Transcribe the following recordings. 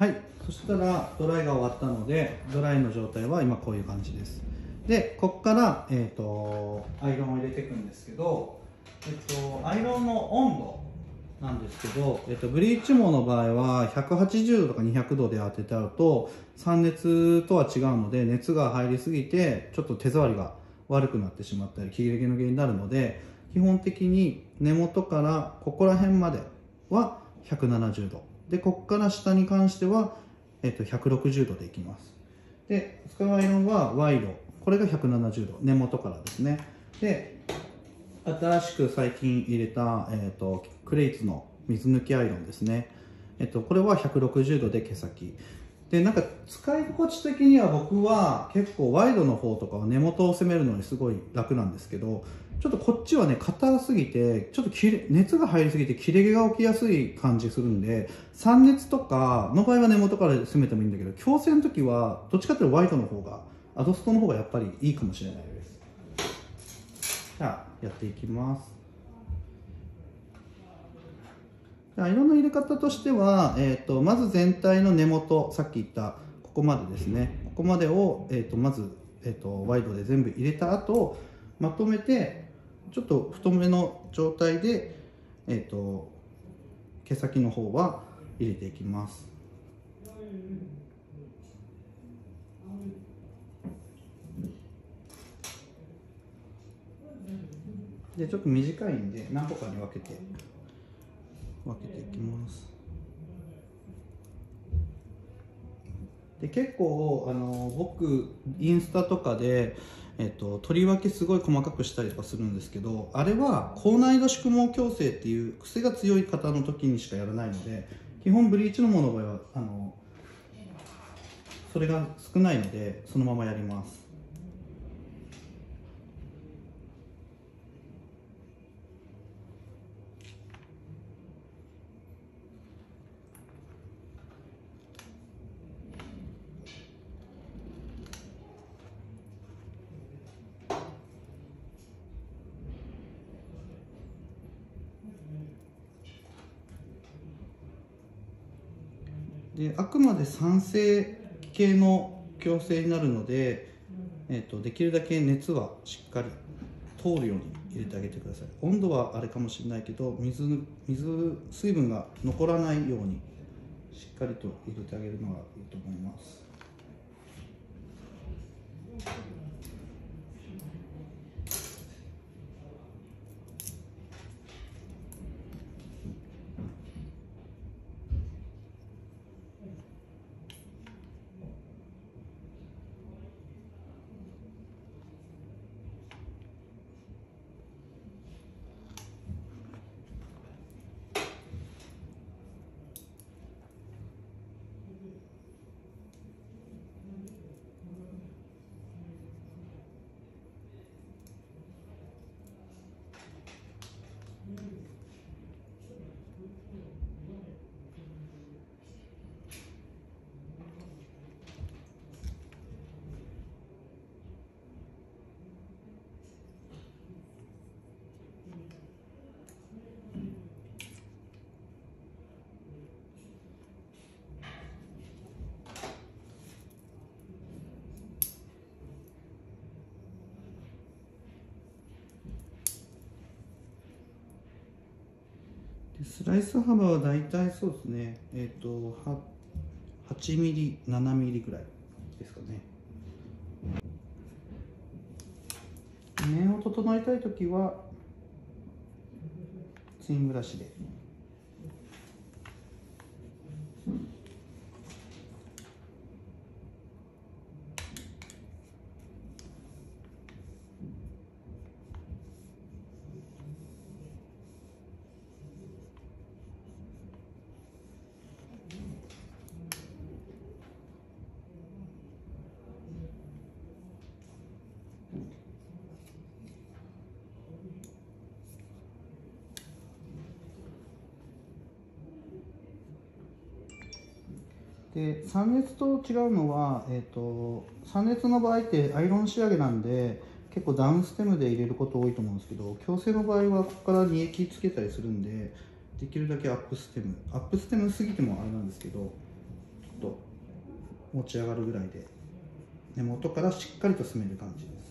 はい。そしたらドライが終わったのでドライの状態は今こういう感じです。でここから、えー、とアイロンを入れていくんですけど、えっとアイロンの温度なんですけど、えっとブリーチ毛の場合は180度とか200度で当ててあると酸熱とは違うので熱が入りすぎてちょっと手触りが悪くなってしまったり切れ毛の原因になるので基本的に根元からここら辺までは170度。でここから下に関しては、えっと160度でいきます。で使うアイロンはワイドこれが170度。根元からですね。で新しく最近入れた、えー、とクレイツの水抜きアイロンですね、えっとこれは160度で毛先。でなんか使い心地的には僕は結構ワイドの方とかは根元を攻めるのにすごい楽なんですけどちょっとこっちはね硬すぎてちょっと熱が入りすぎて切れ毛が起きやすい感じするんで酸熱とかの場合は根元から攻めてもいいんだけど矯正の時はどっちかっていうとワイドの方がアドストの方がやっぱりいいかもしれないです。じゃあやっていきます。アイロンの入れ方としては、えー、とまず全体の根元さっき言ったここまでですね。ここまでを、えー、とまず、えー、とワイドで全部入れた後まとめてちょっと太めの状態で、えー、と毛先の方は入れていきます。でちょっと短いんで何個かに分けて分けていきます。で結構あの僕インスタとかで、えっと、取りわけすごい細かくしたりとかするんですけどあれは高難易度宿毛矯正っていう癖が強い方の時にしかやらないので基本ブリーチのものの場合はあのそれが少ないのでそのままやります。であくまで酸性系の矯正になるので、えー、とできるだけ熱はしっかり通るように入れてあげてください。温度はあれかもしれないけど水水水分が残らないようにしっかりと入れてあげるのがいいと思いますでスライス幅は大体そうですね。えっ、と8ミリ7ミリぐらいですかね。面を整えたい時はツインブラシで。で酸熱と違うのは、えー、と酸熱の場合ってアイロン仕上げなんで結構ダウンステムで入れること多いと思うんですけど矯正の場合はここから2液つけたりするんでできるだけアップステム。アップステムすぎてもあれなんですけどちょっと持ち上がるぐらいで。根元からしっかりと進める感じです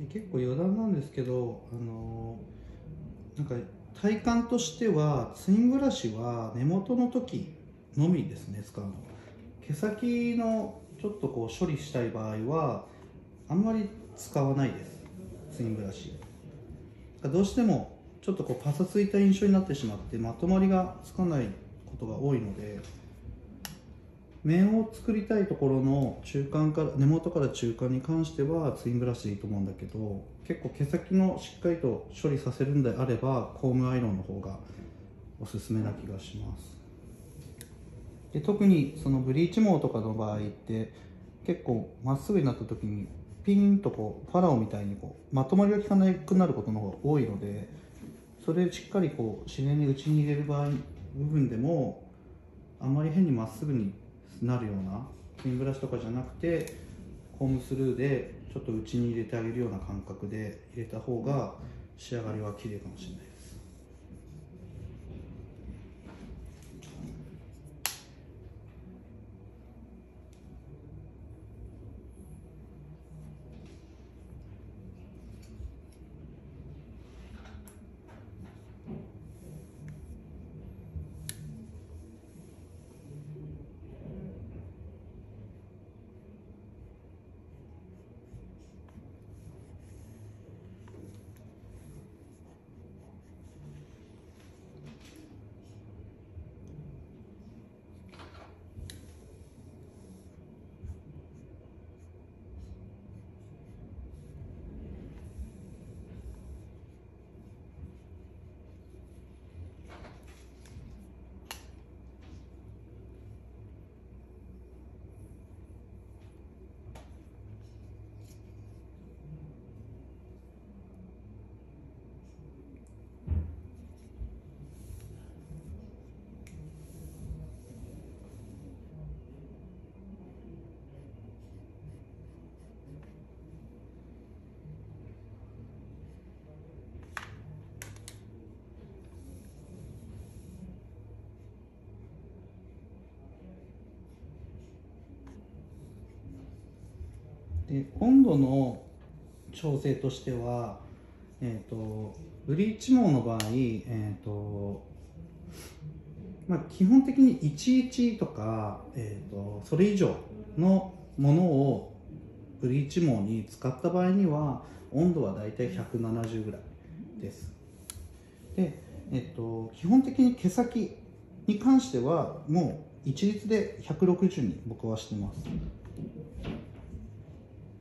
で結構余談なんですけどあのなんか体感としてはツインブラシは根元の時のみですね使うの。毛先のちょっとこう処理したい場合はあんまり使わないですツインブラシ。どうしてもちょっとこうパサついた印象になってしまってまとまりがつかないことが多いので面を作りたいところの中間から根元から中間に関してはツインブラシでいいと思うんだけど結構毛先のしっかりと処理させるんであればコームアイロンの方がおすすめな気がします。で特にそのブリーチ毛とかの場合って結構まっすぐになった時にピンとこうファラオみたいにこうまとまりが効かなくなることの方が多いのでそれしっかりこう自然に内に入れる場合部分でもあんまり変にまっすぐになるようなピンブラシとかじゃなくてコームスルーでちょっと内に入れてあげるような感覚で入れた方が仕上がりは綺麗かもしれないです。で温度の調整としては、えーと、ブリーチ毛の場合、えーとまあ、基本的に11とか、えーと、それ以上のものをブリーチ毛に使った場合には温度はだいたい170ぐらいです。で、えー、と基本的に毛先に関してはもう一律で160に僕はしてます。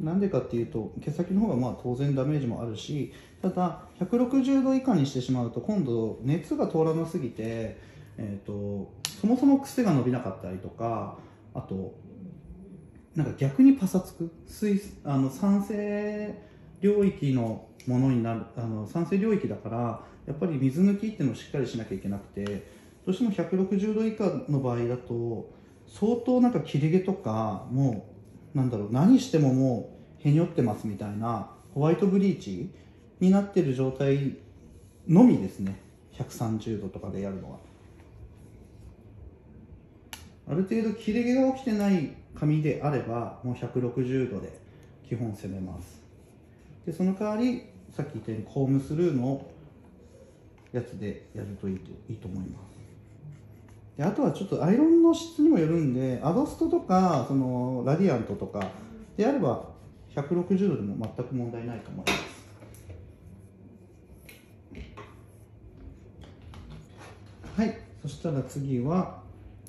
なんでかっていうと毛先の方がまあ当然ダメージもあるしただ160度以下にしてしまうと今度熱が通らなすぎて、えーと、そもそも癖が伸びなかったりとかあとなんか逆にパサつく。水あの酸性領域のものになるあの酸性領域だからやっぱり水抜きっていうのをしっかりしなきゃいけなくてどうしても160度以下の場合だと相当なんか切れ毛とかもうなんだろう何してももうへにょってますみたいなホワイトブリーチになってる状態のみですね。130度とかでやるのは。ある程度切れ毛が起きてない髪であればもう160度で基本攻めます。でその代わりさっき言ったようにコームスルーのやつでやるといいといいと思います。であとはちょっとアイロンの質にもよるんでアドストとかそのラディアントとかであれば160度でも全く問題ないと思います。はい。そしたら次は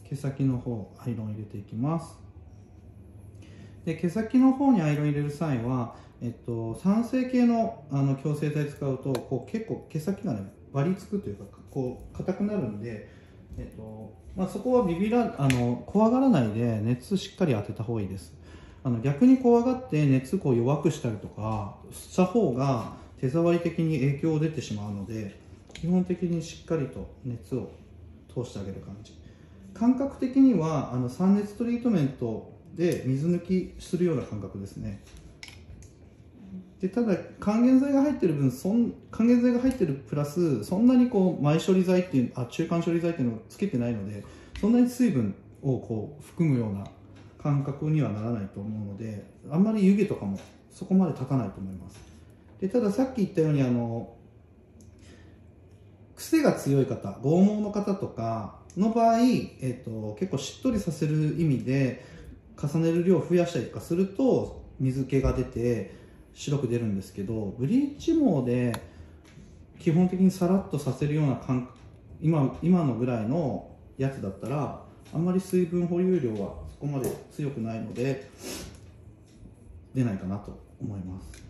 毛先の方アイロン入れていきます。で毛先の方にアイロン入れる際は、えっと、酸性系のあの矯正剤使うとこう結構毛先がね割りつくというかこう硬くなるんで、えっとまあ、そこはビビらあの怖がらないで熱しっかり当てた方がいいです。あの逆に怖がって熱こう弱くしたりとかした方が手触り的に影響を出てしまうので基本的にしっかりと熱を通してあげる感じ。感覚的にはあの酸熱トリートメントで水抜きするような感覚ですね。でただ還元剤が入ってる分そん還元剤が入ってるプラスそんなにこう前処理剤っていうあ中間処理剤っていうのをつけてないのでそんなに水分をこう含むような感覚にはならないと思うのであんまり湯気とかもそこまで立たないと思います。でたださっき言ったようにあの癖が強い方剛毛の方とかの場合、えーと、結構しっとりさせる意味で重ねる量を増やしたりとかすると水気が出て白く出るんですけどブリーチ網で基本的にさらっとさせるような感今今のぐらいのやつだったらあんまり水分保有量はそこまで強くないので出ないかなと思います。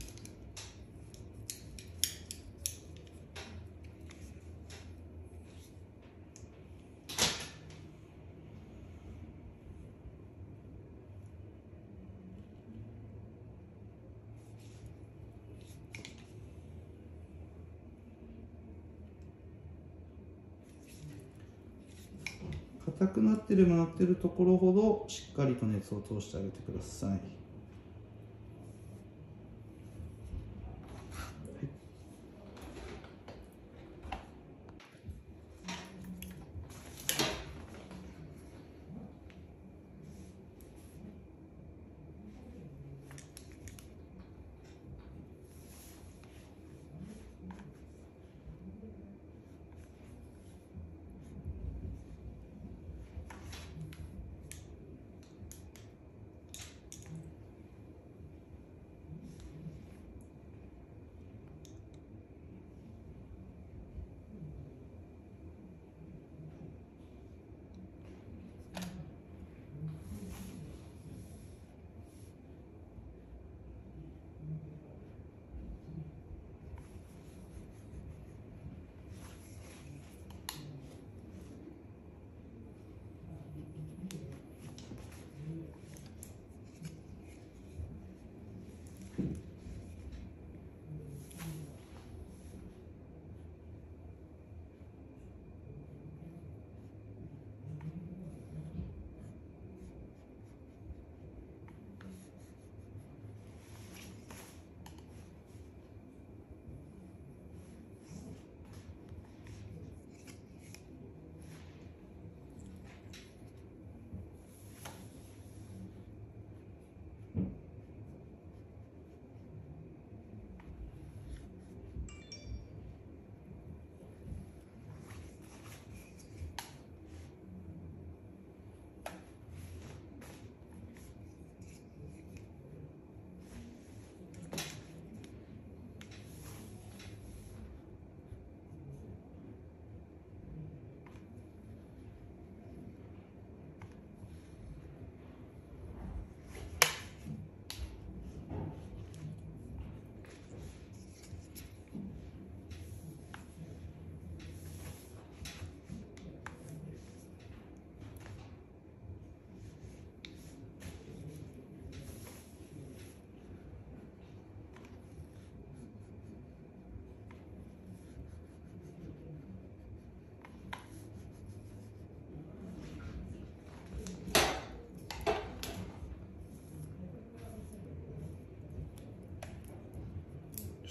硬くなってるなってるところほどしっかりと熱を通してあげてください。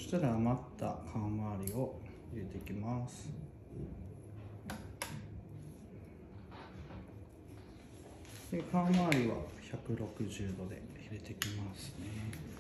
したら余った皮周りを入れていきます。で皮周りは160度で入れていきますね。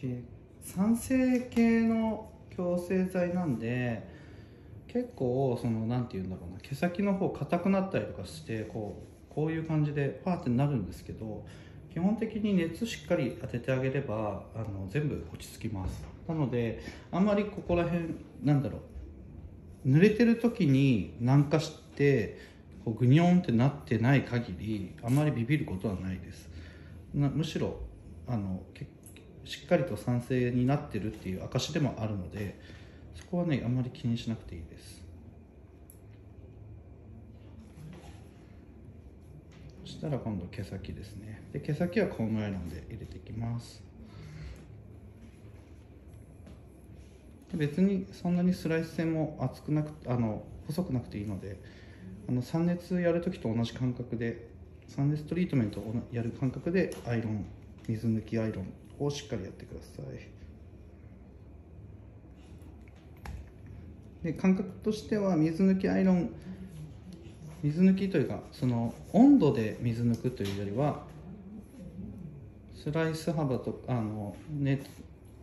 で酸性系の矯正剤なんで結構そのなんて言うんだろうな毛先の方硬くなったりとかしてこうこういう感じでパーってなるんですけど基本的に熱しっかり当ててあげればあの全部落ち着きます。なのであんまりここら辺なんだろう濡れてる時に軟化してこうグニョンってなってない限りあまりビビることはないです。むしろあの結しっかりと酸性になってるっていう証でもあるのでそこはねあんまり気にしなくていいです。そしたら今度毛先ですね。で毛先はコームアイロンで入れていきます。別にそんなにスライス線も厚くなくあの細くなくていいのであの酸熱やるときと同じ感覚で酸熱トリートメントをやる感覚でアイロン水抜きアイロンをしっかりやってください。で感覚としては水抜きアイロン水抜きというかその温度で水抜くというよりはスライス幅とあの熱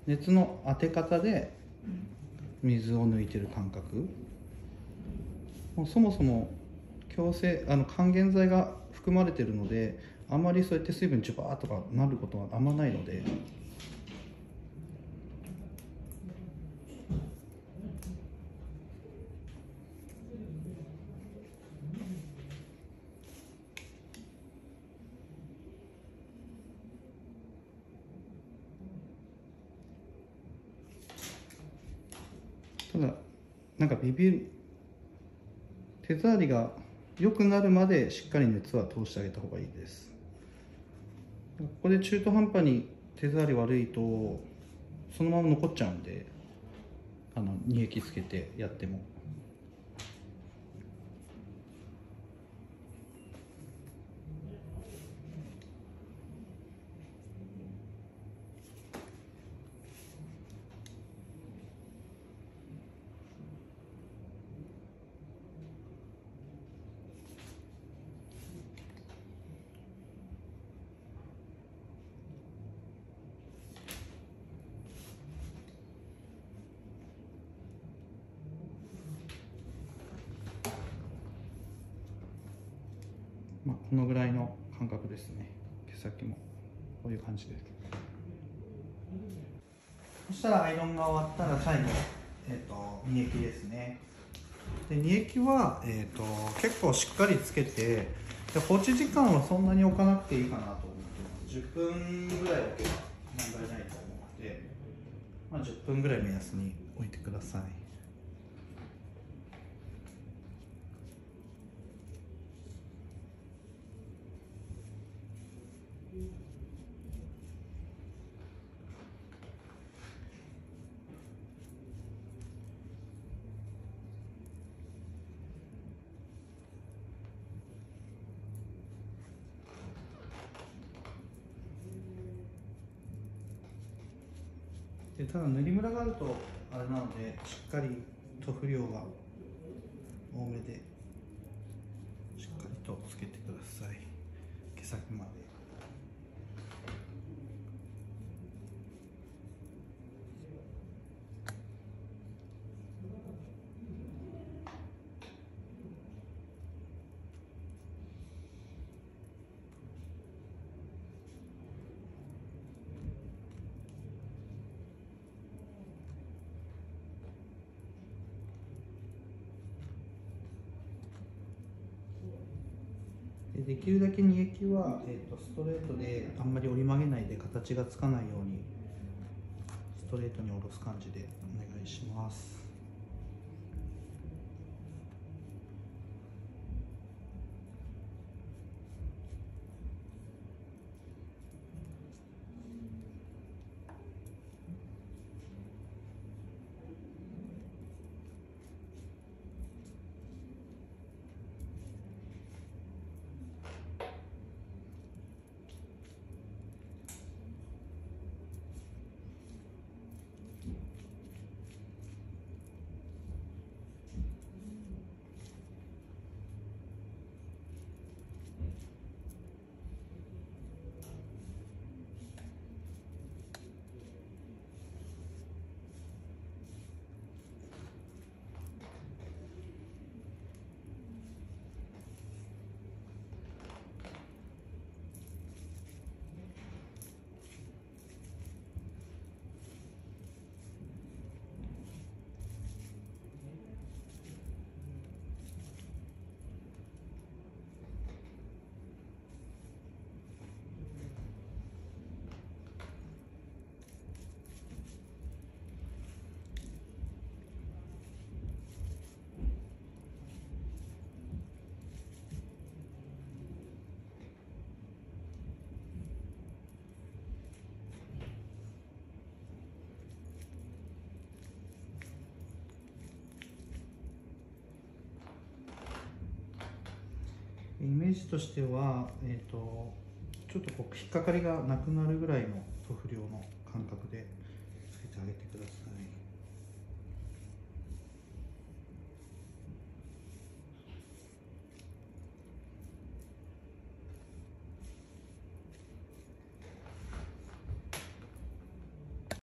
熱の当て方で水を抜いてる感覚。もうそもそも強制あの還元剤が含まれてるのであまりそうやって水分ジュバーとかなることはあんまないので。ただなんかビビる手触りが良くなるまでしっかり熱は通してあげた方がいいです。ここで中途半端に手触り悪いとそのまま残っちゃうんであの煮液つけてやっても。このぐらいの感覚ですね。毛先も。こういう感じで。すそしたらアイロンが終わったら最後、えーと、煮液ですね。で煮液は、えーと、結構しっかりつけてで放置時間はそんなに置かなくていいかなと思ってます。10分ぐらい置けば問題ないと思うので、まあ、10分ぐらい目安に置いてください。でただ塗りムラがあるとあれなのでしっかり塗布量が多めでしっかりとつけてください毛先までできるだけ煮液は、えーと、ストレートであんまり折り曲げないで形がつかないようにストレートに下ろす感じでお願いします。イメージとしては、えーと、ちょっとこう引っかかりがなくなるぐらいの塗布量の感覚でつけてあげてください。